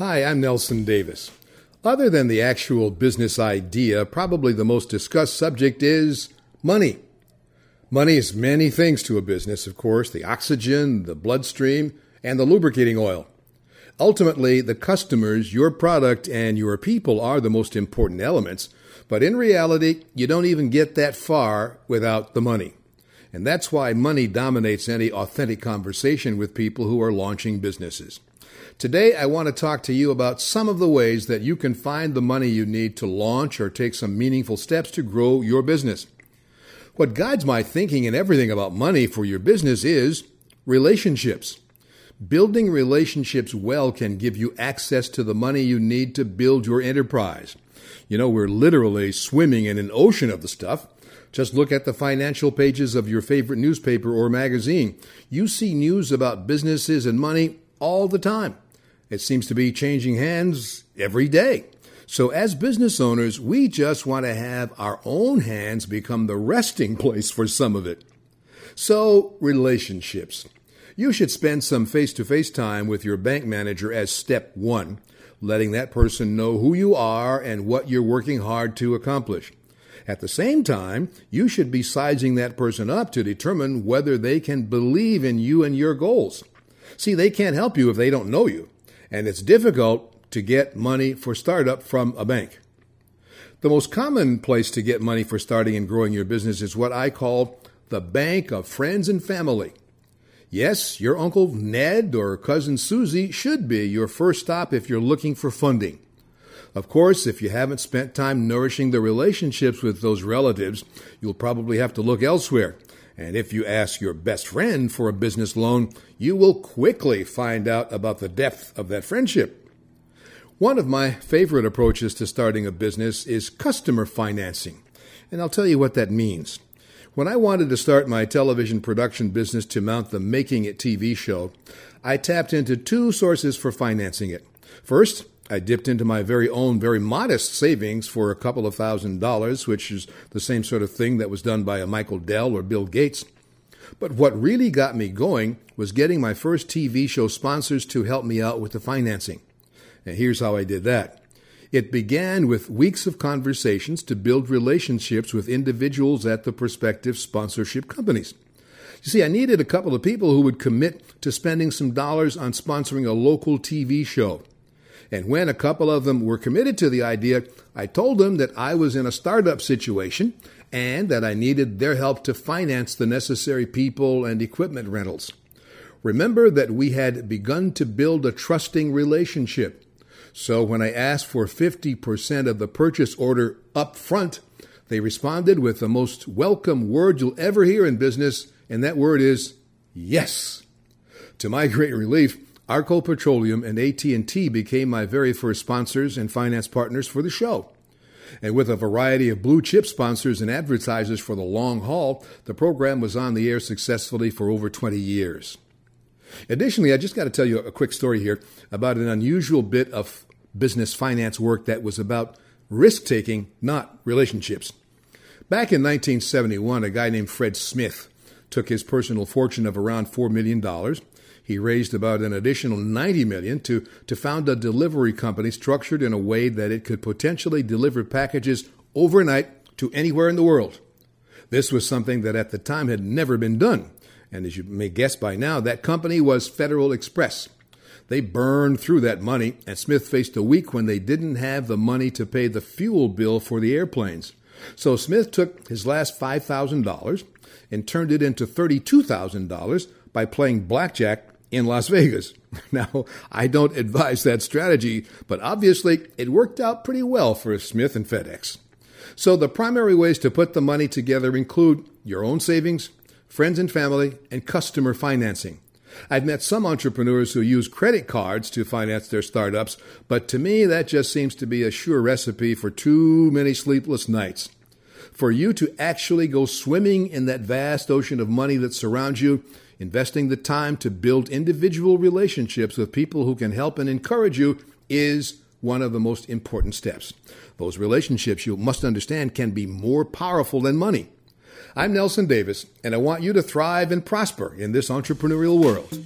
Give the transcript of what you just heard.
Hi, I'm Nelson Davis. Other than the actual business idea, probably the most discussed subject is money. Money is many things to a business, of course the oxygen, the bloodstream, and the lubricating oil. Ultimately, the customers, your product, and your people are the most important elements, but in reality, you don't even get that far without the money. And that's why money dominates any authentic conversation with people who are launching businesses. Today, I want to talk to you about some of the ways that you can find the money you need to launch or take some meaningful steps to grow your business. What guides my thinking and everything about money for your business is relationships. Building relationships well can give you access to the money you need to build your enterprise. You know, we're literally swimming in an ocean of the stuff. Just look at the financial pages of your favorite newspaper or magazine. You see news about businesses and money all the time. It seems to be changing hands every day. So, as business owners, we just want to have our own hands become the resting place for some of it. So, relationships. You should spend some face to face time with your bank manager as step one, letting that person know who you are and what you're working hard to accomplish. At the same time, you should be sizing that person up to determine whether they can believe in you and your goals. See, they can't help you if they don't know you and it's difficult to get money for startup from a bank. The most common place to get money for starting and growing your business is what I call the bank of friends and family. Yes, your Uncle Ned or Cousin Susie should be your first stop if you're looking for funding. Of course, if you haven't spent time nourishing the relationships with those relatives, you'll probably have to look elsewhere. And if you ask your best friend for a business loan, you will quickly find out about the depth of that friendship. One of my favorite approaches to starting a business is customer financing. And I'll tell you what that means. When I wanted to start my television production business to mount the Making It TV show, I tapped into two sources for financing it. First, I dipped into my very own, very modest savings for a couple of thousand dollars, which is the same sort of thing that was done by a Michael Dell or Bill Gates. But what really got me going was getting my first TV show sponsors to help me out with the financing. And here's how I did that. It began with weeks of conversations to build relationships with individuals at the prospective sponsorship companies. You see, I needed a couple of people who would commit to spending some dollars on sponsoring a local TV show. And when a couple of them were committed to the idea, I told them that I was in a startup situation and that I needed their help to finance the necessary people and equipment rentals. Remember that we had begun to build a trusting relationship. So when I asked for 50% of the purchase order up front, they responded with the most welcome word you'll ever hear in business, and that word is yes. To my great relief, Arco Petroleum and AT&T became my very first sponsors and finance partners for the show. And with a variety of blue chip sponsors and advertisers for the long haul, the program was on the air successfully for over 20 years. Additionally, I just got to tell you a quick story here about an unusual bit of business finance work that was about risk taking, not relationships. Back in 1971, a guy named Fred Smith took his personal fortune of around $4 million he raised about an additional 90 million to, to found a delivery company structured in a way that it could potentially deliver packages overnight to anywhere in the world. This was something that at the time had never been done. And as you may guess by now, that company was Federal Express. They burned through that money, and Smith faced a week when they didn't have the money to pay the fuel bill for the airplanes. So Smith took his last $5,000 and turned it into $32,000 by playing blackjack in Las Vegas. Now, I don't advise that strategy, but obviously it worked out pretty well for Smith and FedEx. So the primary ways to put the money together include your own savings, friends and family, and customer financing. I've met some entrepreneurs who use credit cards to finance their startups, but to me that just seems to be a sure recipe for too many sleepless nights. For you to actually go swimming in that vast ocean of money that surrounds you, Investing the time to build individual relationships with people who can help and encourage you is one of the most important steps. Those relationships, you must understand, can be more powerful than money. I'm Nelson Davis, and I want you to thrive and prosper in this entrepreneurial world.